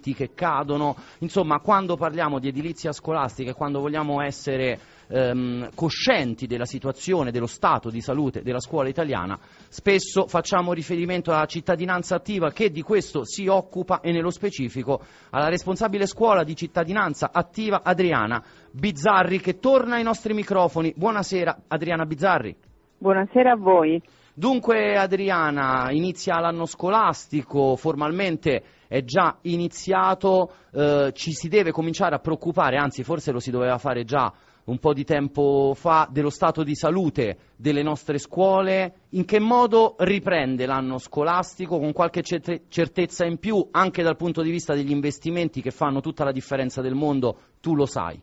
che cadono, insomma quando parliamo di edilizia scolastica e quando vogliamo essere ehm, coscienti della situazione, dello stato di salute della scuola italiana, spesso facciamo riferimento alla cittadinanza attiva che di questo si occupa e nello specifico alla responsabile scuola di cittadinanza attiva Adriana Bizzarri che torna ai nostri microfoni. Buonasera Adriana Bizzarri. Buonasera a voi. Dunque Adriana, inizia l'anno scolastico, formalmente è già iniziato, eh, ci si deve cominciare a preoccupare, anzi forse lo si doveva fare già un po' di tempo fa, dello stato di salute delle nostre scuole, in che modo riprende l'anno scolastico con qualche certezza in più anche dal punto di vista degli investimenti che fanno tutta la differenza del mondo, tu lo sai.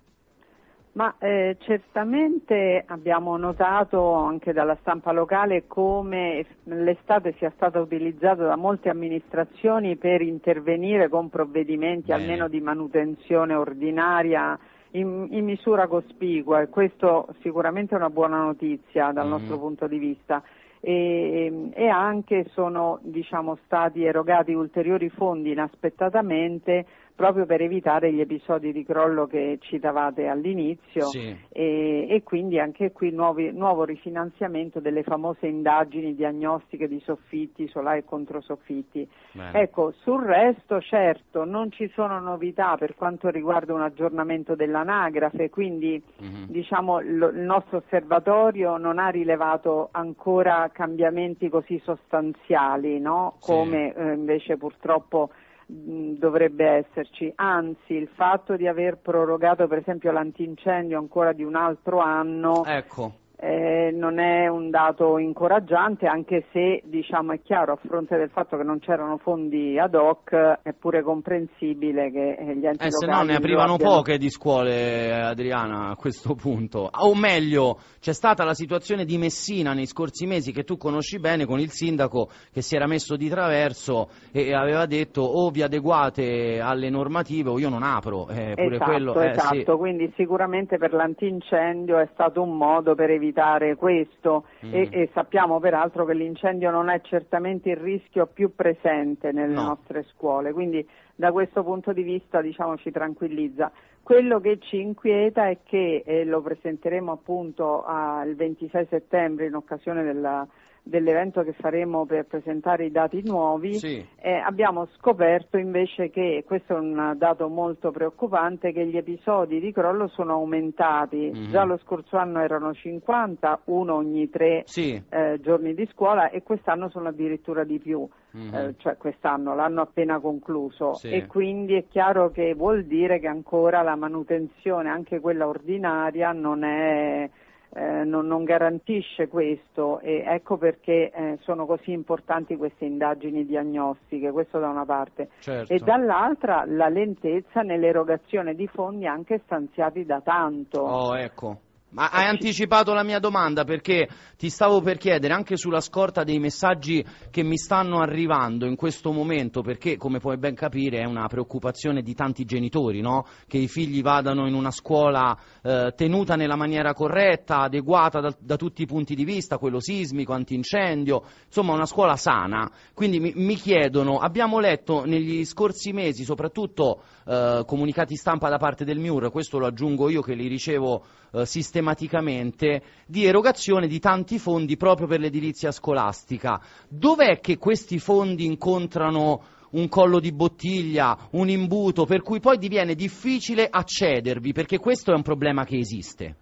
Ma eh, certamente abbiamo notato anche dalla stampa locale come l'estate sia stata utilizzata da molte amministrazioni per intervenire con provvedimenti Bene. almeno di manutenzione ordinaria in, in, misura cospicua e questo sicuramente è una buona notizia dal mm. nostro punto di vista. E, e, anche sono diciamo, stati erogati ulteriori fondi inaspettatamente proprio per evitare gli episodi di crollo che citavate all'inizio sì. e, e, quindi anche qui nuovi, nuovo rifinanziamento delle famose indagini diagnostiche di soffitti, solari e controsoffitti. Bene. Ecco, sul resto certo non ci sono novità per quanto riguarda un aggiornamento dell'anagrafe, quindi mm-hmm. diciamo, lo, il nostro osservatorio non ha rilevato ancora cambiamenti così sostanziali no? come sì. eh, invece purtroppo dovrebbe esserci, anzi il fatto di aver prorogato per esempio l'antincendio ancora di un altro anno ecco eh, non è un dato incoraggiante anche se diciamo, è chiaro a fronte del fatto che non c'erano fondi ad hoc è pure comprensibile che eh, gli enti eh, se no ne aprivano abbiano... poche di scuole Adriana a questo punto o meglio c'è stata la situazione di Messina nei scorsi mesi che tu conosci bene con il sindaco che si era messo di traverso e aveva detto o vi adeguate alle normative o io non apro eh, esatto, quello, eh, esatto. Sì. quindi sicuramente per l'antincendio è stato un modo per evitare evitare questo mm. e, e, sappiamo peraltro che l'incendio non è certamente il rischio più presente nelle no. nostre scuole, quindi da questo punto di vista diciamo, ci tranquillizza. Quello che ci inquieta è che, e lo presenteremo appunto ah, il 26 settembre in occasione della dell'evento che faremo per presentare i dati nuovi, sì. eh, abbiamo scoperto invece che, questo è un dato molto preoccupante, che gli episodi di crollo sono aumentati. Mm-hmm. Già lo scorso anno erano 50, uno ogni tre sì. eh, giorni di scuola e quest'anno sono addirittura di più. Mm-hmm. Eh, cioè quest'anno l'hanno appena concluso sì. e quindi è chiaro che vuol dire che ancora la manutenzione, anche quella ordinaria, non è eh, non, non, garantisce questo e ecco perché eh, sono così importanti queste indagini diagnostiche, questo da una parte. Certo. E dall'altra la lentezza nell'erogazione di fondi anche stanziati da tanto. Oh, ecco. Ma hai anticipato la mia domanda perché ti stavo per chiedere anche sulla scorta dei messaggi che mi stanno arrivando in questo momento perché come puoi ben capire è una preoccupazione di tanti genitori no? che i figli vadano in una scuola eh, tenuta nella maniera corretta, adeguata da, da, tutti i punti di vista, quello sismico, antincendio, insomma una scuola sana. Quindi mi, mi chiedono, abbiamo letto negli scorsi mesi soprattutto eh, comunicati stampa da parte del MIUR, questo lo aggiungo io che li ricevo eh, sistematicamente, di erogazione di tanti fondi proprio per l'edilizia scolastica. Dov'è che questi fondi incontrano un collo di bottiglia, un imbuto, per cui poi diviene difficile accedervi, perché questo è un problema che esiste.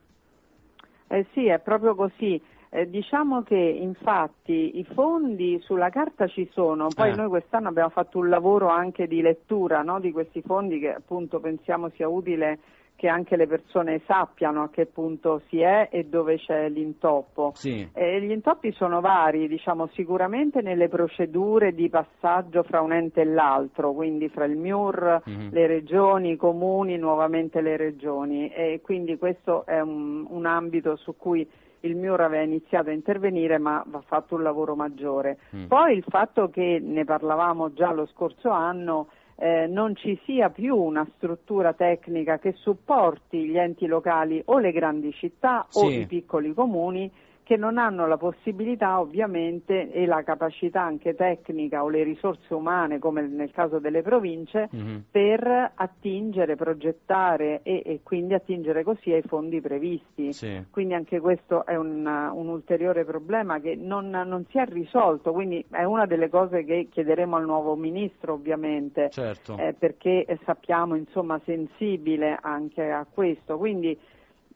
Eh sì, è proprio così. Eh, diciamo che infatti i fondi sulla carta ci sono, poi eh. noi quest'anno abbiamo fatto un lavoro anche di lettura no, di questi fondi che appunto pensiamo sia utile che anche le persone sappiano a che punto si è e dove c'è l'intoppo. Sì. Eh, gli intoppi sono vari, diciamo, sicuramente nelle procedure di passaggio fra un ente e l'altro, quindi fra il MIUR, mm-hmm. le regioni, i comuni, nuovamente le regioni e quindi questo è un, un ambito su cui il MIUR aveva iniziato a intervenire ma va fatto un lavoro maggiore. Mm. Poi il fatto che ne parlavamo già lo scorso anno eh, non ci sia più una struttura tecnica che supporti gli enti locali o le grandi città sì. o i piccoli comuni che non hanno la possibilità ovviamente e la capacità anche tecnica o le risorse umane, come nel caso delle province, mm-hmm. per attingere, progettare e, e, quindi attingere così ai fondi previsti. Sì. Quindi anche questo è un, un ulteriore problema che non, non, si è risolto, quindi è una delle cose che chiederemo al nuovo Ministro ovviamente, certo. eh, perché sappiamo insomma sensibile anche a questo. Quindi,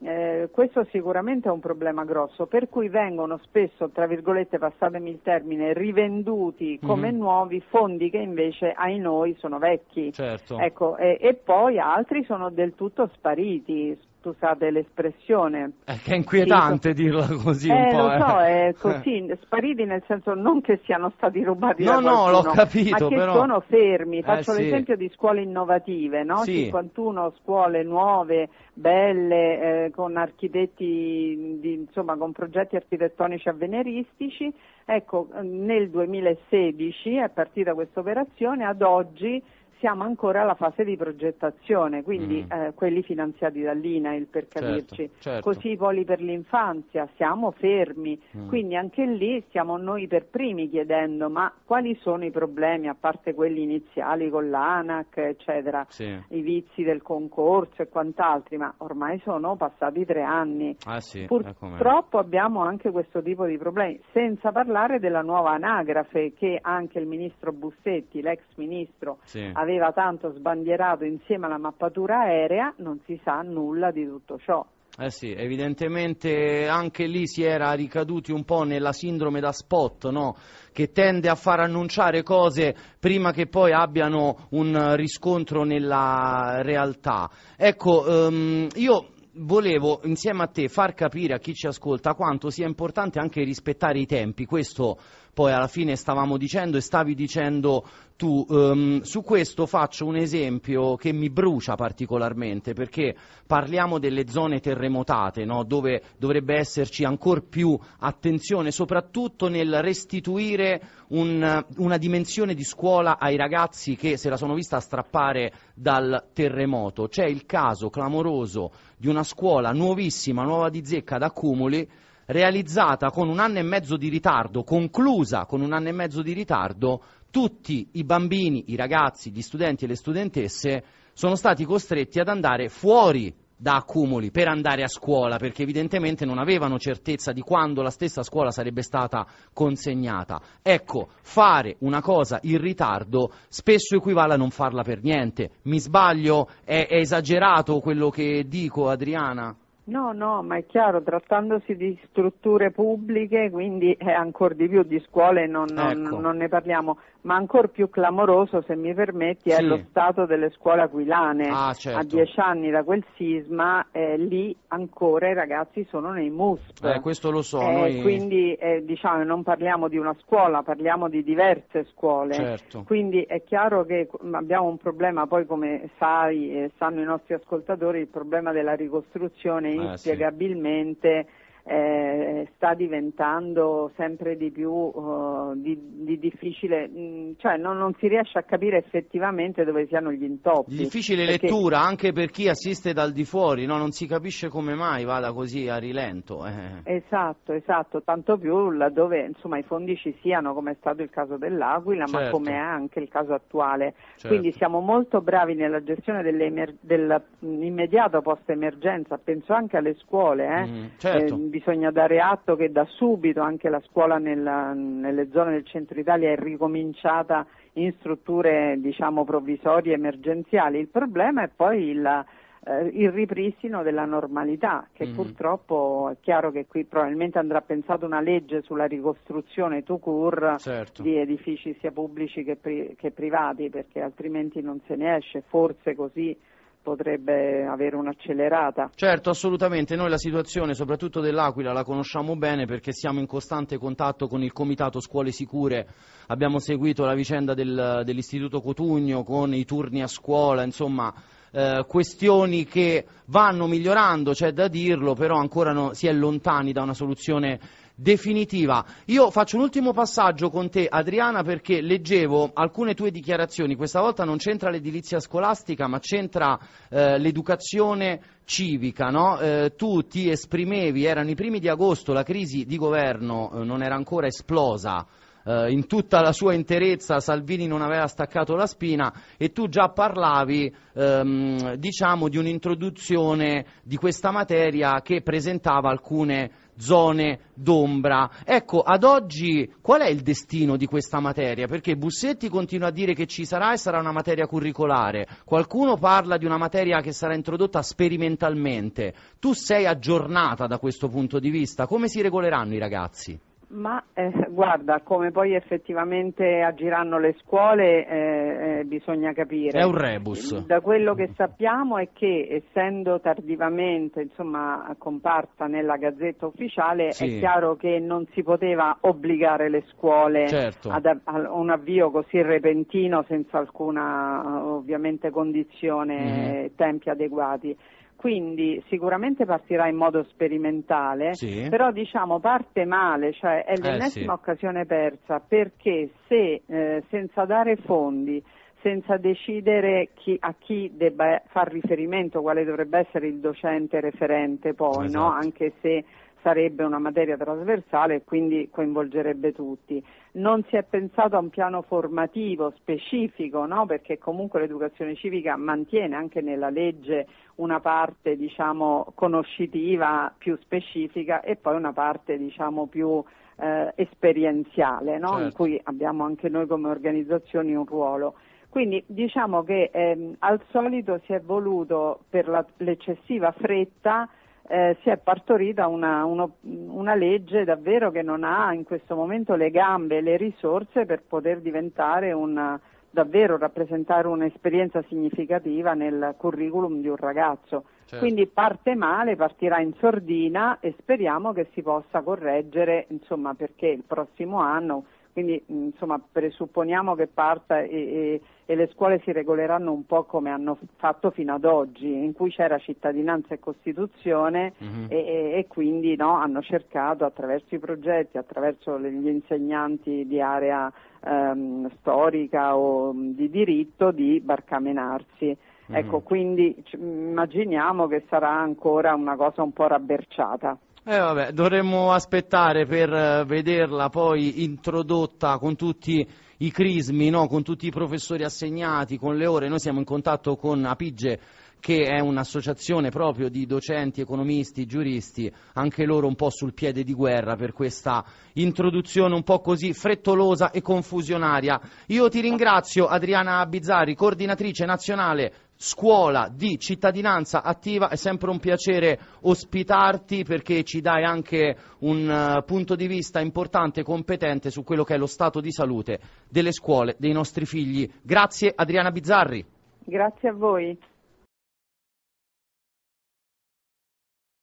eh, questo sicuramente è un problema grosso, per cui vengono spesso, tra virgolette, passatemi il termine, rivenduti come mm-hmm. nuovi fondi che invece ai noi sono vecchi. Certo. Ecco, e, e poi altri sono del tutto spariti, scusate l'espressione. È che è inquietante sì, dirla così eh, un po'. Lo eh. so, è così, spariti nel senso non che siano stati rubati no, da qualcuno, no, l'ho capito, ma che però... sono fermi. Eh, Faccio sì. l'esempio di scuole innovative, no? Sì. 51 scuole nuove, belle, eh, con architetti, di, insomma, con progetti architettonici avveniristici. Ecco, nel 2016 è partita questa operazione, ad oggi siamo ancora alla fase di progettazione, quindi mm. eh, quelli finanziati dall'INAIL per certo, capirci. Certo, certo. Così i poli per l'infanzia, siamo fermi, mm. quindi anche lì stiamo noi per primi chiedendo ma quali sono i problemi, a parte quelli iniziali con l'ANAC, eccetera, sì. i vizi del concorso e quant'altri, ma ormai sono passati tre anni. Ah, sì, Purtroppo abbiamo anche questo tipo di problemi, senza parlare della nuova anagrafe che anche il ministro Bussetti, l'ex ministro, sì. aveva aveva tanto sbandierato insieme alla mappatura aerea, non si sa nulla di tutto ciò. Eh sì, evidentemente anche lì si era ricaduti un po' nella sindrome da spot, no? che tende a far annunciare cose prima che poi abbiano un riscontro nella realtà. Ecco, um, io volevo insieme a te far capire a chi ci ascolta quanto sia importante anche rispettare i tempi, questo poi alla fine stavamo dicendo e stavi dicendo tu. Um, su questo faccio un esempio che mi brucia particolarmente perché parliamo delle zone terremotate no? dove dovrebbe esserci ancora più attenzione soprattutto nel restituire un, una dimensione di scuola ai ragazzi che se la sono vista strappare dal terremoto. C'è il caso clamoroso di una scuola nuovissima, nuova di zecca da Cumuli realizzata con un anno e mezzo di ritardo, conclusa con un anno e mezzo di ritardo, tutti i bambini, i ragazzi, gli studenti e le studentesse sono stati costretti ad andare fuori da accumuli per andare a scuola perché evidentemente non avevano certezza di quando la stessa scuola sarebbe stata consegnata. Ecco, fare una cosa in ritardo spesso equivale a non farla per niente. Mi sbaglio? È, è esagerato quello che dico, Adriana? No, no, ma è chiaro, trattandosi di strutture pubbliche, quindi è ancora di più di scuole non, non, ecco. non ne parliamo, ma ancora più clamoroso, se mi permetti, sì. è lo stato delle scuole aquilane. Ah, certo. A dieci anni da quel sisma, eh, lì ancora i ragazzi sono nei MUSP. Eh, questo lo so. Eh, noi... Quindi eh, diciamo, non parliamo di una scuola, parliamo di diverse scuole. Certo. Quindi è chiaro che abbiamo un problema, poi come sai e sanno i nostri ascoltatori, il problema della ricostruzione inspiegabilmente... Eh, sta diventando sempre di più uh, di, di, difficile, mh, mm, cioè non, non, si riesce a capire effettivamente dove siano gli intoppi. Di difficile perché... lettura anche per chi assiste dal di fuori, no? non si capisce come mai vada così a rilento. Eh. Esatto, esatto, tanto più laddove insomma, i fondi ci siano, come è stato il caso dell'Aquila, certo. ma come è anche il caso attuale. Certo. Quindi siamo molto bravi nella gestione dell'immediato post-emergenza, penso anche alle scuole. Eh? Mm, certo. eh, bisogna dare atto che da subito anche la scuola nella, nelle zone del centro Italia è ricominciata in strutture diciamo, provvisorie emergenziali. Il problema è poi il, eh, il ripristino della normalità, che mm. purtroppo è chiaro che qui probabilmente andrà pensata una legge sulla ricostruzione to cure certo. di edifici sia pubblici che, pri- che privati, perché altrimenti non se ne esce, forse così potrebbe avere un'accelerata. Certo, assolutamente, noi la situazione soprattutto dell'Aquila la conosciamo bene perché siamo in costante contatto con il Comitato Scuole Sicure, abbiamo seguito la vicenda del, dell'Istituto Cotugno con i turni a scuola, insomma eh, questioni che vanno migliorando, c'è da dirlo, però ancora no, si è lontani da una soluzione definitiva. Io faccio un ultimo passaggio con te Adriana perché leggevo alcune tue dichiarazioni, questa volta non c'entra l'edilizia scolastica ma c'entra eh, l'educazione civica, no? eh, tu ti esprimevi, erano i primi di agosto, la crisi di governo eh, non era ancora esplosa, eh, in tutta la sua interezza Salvini non aveva staccato la spina e tu già parlavi ehm, diciamo di un'introduzione di questa materia che presentava alcune zone d'ombra. Ecco, ad oggi qual è il destino di questa materia? Perché Bussetti continua a dire che ci sarà e sarà una materia curricolare, qualcuno parla di una materia che sarà introdotta sperimentalmente. Tu sei aggiornata da questo punto di vista, come si regoleranno i ragazzi? Ma eh, guarda, come poi effettivamente agiranno le scuole eh, eh, bisogna capire. È un rebus. Da quello che sappiamo è che essendo tardivamente insomma, comparsa nella gazzetta ufficiale sì. è chiaro che non si poteva obbligare le scuole certo. ad, a un avvio così repentino senza alcuna ovviamente condizione e mm. tempi adeguati quindi sicuramente partirà in modo sperimentale, sì. però diciamo parte male, cioè è l'ennesima eh, sì. occasione persa perché se eh, senza dare fondi senza decidere chi, a chi debba far riferimento, quale dovrebbe essere il docente referente poi, esatto. no? anche se sarebbe una materia trasversale e quindi coinvolgerebbe tutti. Non si è pensato a un piano formativo specifico, no? perché comunque l'educazione civica mantiene anche nella legge una parte diciamo, conoscitiva più specifica e poi una parte diciamo, più eh, esperienziale, no? certo. in cui abbiamo anche noi come organizzazioni un ruolo. Quindi diciamo che ehm, al solito si è voluto per la, l'eccessiva fretta eh, si è partorita una, uno, una, legge davvero che non ha in questo momento le gambe e le risorse per poter diventare una, davvero rappresentare un'esperienza significativa nel curriculum di un ragazzo. Certo. Quindi parte male, partirà in sordina e speriamo che si possa correggere, insomma, perché il prossimo anno quindi insomma, presupponiamo che parta e, e, e, le scuole si regoleranno un po' come hanno fatto fino ad oggi, in cui c'era cittadinanza e Costituzione mm-hmm. e, e, quindi no, hanno cercato attraverso i progetti, attraverso gli insegnanti di area ehm, storica o di diritto di barcamenarsi. Mm-hmm. Ecco, quindi immaginiamo che sarà ancora una cosa un po' rabberciata. Eh vabbè, dovremmo aspettare per eh, vederla poi introdotta con tutti i crismi, no? con tutti i professori assegnati, con le ore. Noi siamo in contatto con Apige che è un'associazione proprio di docenti, economisti, giuristi, anche loro un po' sul piede di guerra per questa introduzione un po' così frettolosa e confusionaria. Io ti ringrazio Adriana Bizzarri, coordinatrice nazionale scuola di cittadinanza attiva, è sempre un piacere ospitarti perché ci dai anche un uh, punto di vista importante e competente su quello che è lo stato di salute delle scuole dei nostri figli. Grazie Adriana Bizzarri. Grazie a voi.